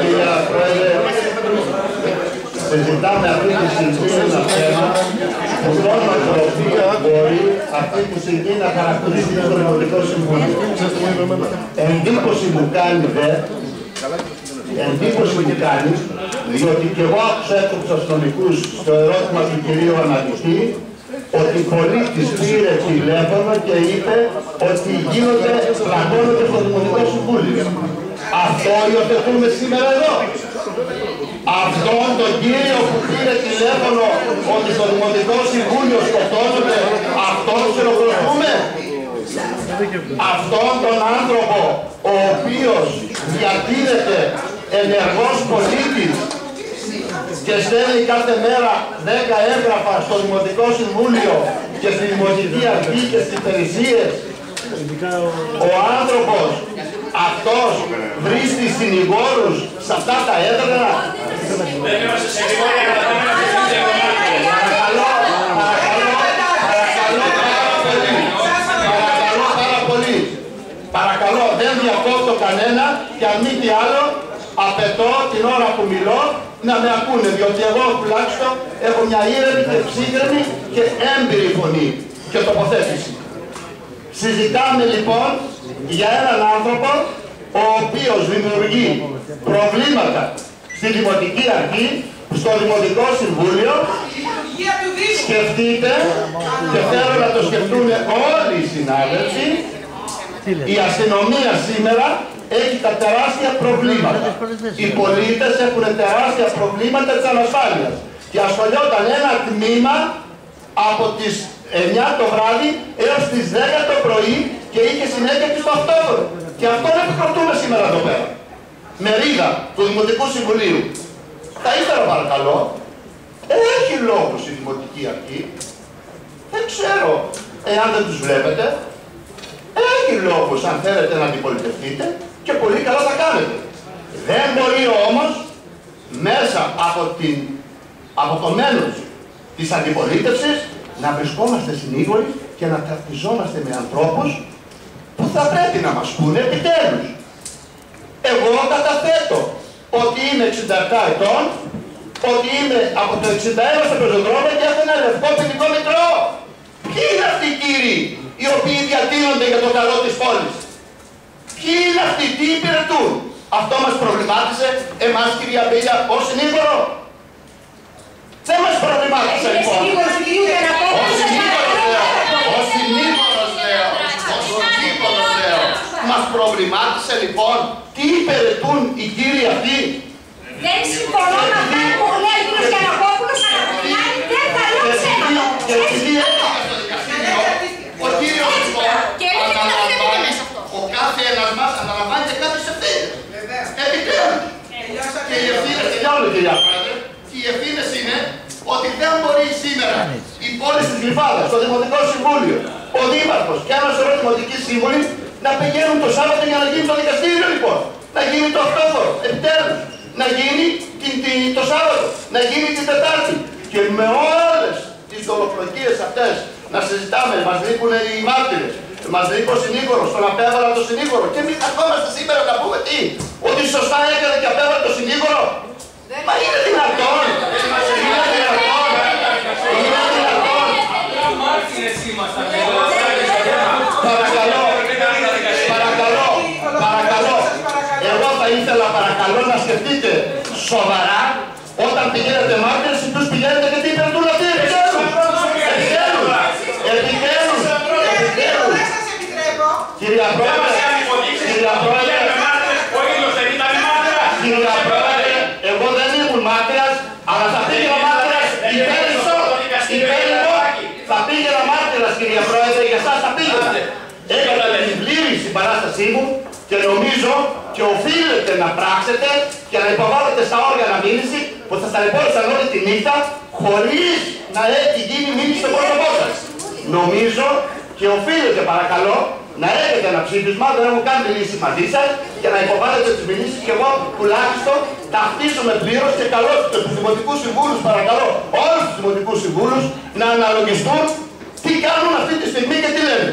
Κυρία Πρόεδρε, συζητάμε αυτή τη στιγμή ένα θέμα που μόνο τροπία μπορεί αυτή τη στιγμή να χαρακτηρίσει το Δημοτικό Συμβούλιο. Εντύπωση μου κάνει δε, εντύπωση μου κάνει, διότι και εγώ άκουσα έξω από τους αστυνομικούς στο ερώτημα του κυρίου Αναλυτή, ότι πολίτης πήρε τηλέφωνο και είπε ότι γίνονται, πλακώνονται στο Δημοτικό Συμβούλιο. Αυτό υιοθετούμε σήμερα εδώ. Αυτόν τον κύριο που πήρε τηλέφωνο ότι στο Δημοτικό Συμβούλιο σκοτώνονται, αυτόν χειροκροτούμε. Αυτόν τον άνθρωπο ο οποίος διατήρεται ενεργός πολίτης και στέλνει κάθε μέρα 10 έγγραφα στο Δημοτικό Συμβούλιο και στη Δημοτική Αρχή και στις υπηρεσίες ο άνθρωπος αυτός βρίσκει συνηγόρους σε αυτά τα έδρανα. Παρακαλώ, παρακαλώ, παρακαλώ πάρα πολύ. Παρακαλώ πάρα πολύ. Παρακαλώ, δεν διακόπτω κανένα και αν μη τι άλλο, απαιτώ την ώρα που μιλώ να με ακούνε, διότι εγώ τουλάχιστον έχω μια ήρεμη και ψύχρεμη και έμπειρη φωνή και τοποθέτηση. Συζητάμε λοιπόν για έναν άνθρωπο ο οποίος δημιουργεί προβλήματα στη Δημοτική Αρχή, στο Δημοτικό Συμβούλιο. Σκεφτείτε και θέλω να το σκεφτούν όλοι οι συνάδελφοι, η αστυνομία σήμερα έχει τα τεράστια προβλήματα. Οι πολίτες έχουν τεράστια προβλήματα της ανασφάλειας. Και ασχολιόταν ένα τμήμα από τις 9 το βράδυ έως τις 10 το πρωί και είχε συνέχεια και στο αυτόφορο. Και αυτόν επικροτούμε σήμερα εδώ πέρα. Μερίδα του Δημοτικού Συμβουλίου. Θα ήθελα παρακαλώ, έχει λόγο η Δημοτική Αρχή. Δεν ξέρω εάν δεν τους βλέπετε. Έχει λόγο αν θέλετε να αντιπολιτευτείτε και πολύ καλά θα κάνετε. Δεν μπορεί όμως μέσα από, την, από το μέλος της αντιπολίτευσης να βρισκόμαστε συνήγοροι και να ταυτιζόμαστε με ανθρώπους που θα πρέπει να μας πούνε επιτέλους. Εγώ καταθέτω ότι είμαι 67 ετών, ότι είμαι από το 61 στο πεζοδρόμιο και έχω ένα λευκό ποινικό μητρό. Ποιοι είναι αυτοί οι κύριοι οι οποίοι διατείνονται για το καλό της πόλης; Ποιοι είναι αυτοί, τι υπηρετούν; Αυτό μας προβλημάτισε εμάς κυρία Μπίλια ως συνήγορο. Δεν μας προβλημάτισε λοιπόν. Ως συνήγορος λέω. Ως συνήγορος λέω. Ως συνήγορος λέω. Μας προβλημάτισε λοιπόν τι υπηρετούν οι κύριοι αυτοί. Δεν συμφωνώ με αυτά που αναλαμβάνει και κάποιες ευθύνες. Επιτέλους. Και οι ευθύνες, τελειώνω κυρία Πρόεδρε, και οι ευθύνες είναι ότι δεν μπορεί σήμερα η πόλη της Γλυφάδας, το Δημοτικό Συμβούλιο, ο Δήμαρχος και ένα σωρό δημοτικοί σύμβουλοι να πηγαίνουν το Σάββατο για να γίνει το δικαστήριο λοιπόν. Να γίνει το αυτόφορο, επιτέλους. Να γίνει την, την, το Σάββατο, να γίνει την Τετάρτη. Και με όλες τις δολοφλοκίες αυτές να συζητάμε, μας λείπουν οι μάρτυρες, μας λείπει ο συνήγορος, τον απέβαλα το συνήγορο. Και εμείς καθόμαστε σήμερα να πούμε τι, ότι σωστά έκανε και απέβαλα το συνήγορο. Μα είναι δυνατόν, είναι δυνατόν, είναι δυνατόν. Παρακαλώ, παρακαλώ, παρακαλώ. Εγώ θα ήθελα παρακαλώ να σκεφτείτε σοβαρά όταν πηγαίνετε μάρτυρες ή τους πηγαίνετε και τι υπηρετούν αυτοί. Επιτέλους, επιτέλους, επιτέλους, επιτέλους. Κυρία Πρόεδρε, κυρία Πρόεδρε, κυρία Πρόεδρε, εγώ δεν ήμουν μάρτυρας, αλλά θα πήγαινα μάρτυρας υπέρ ημών, υπέρ ημών. Θα πήγαινα μάρτυρας, κυρία Πρόεδρε, για εσάς θα πήγαινα. Έκανα την πλήρη συμπαράστασή μου και νομίζω και οφείλετε να πράξετε και να υποβάλλετε στα όργανα μήνυση που θα ταλαιπώρησαν όλη τη νύχτα χωρίς να έχει γίνει μήνυση στο πρόσωπό σας. Νομίζω και οφείλετε παρακαλώ να έχετε ένα ψήφισμα, δεν έχω καν μιλήσει μαζί σας και να υποβάλλετε τις μηνύσεις και εγώ τουλάχιστον ταυτίζομαι πλήρως και καλώς τους δημοτικούς συμβούλους παρακαλώ όλους τους δημοτικούς συμβούλους να αναλογιστούν τι κάνουν αυτή τη στιγμή και τι λένε.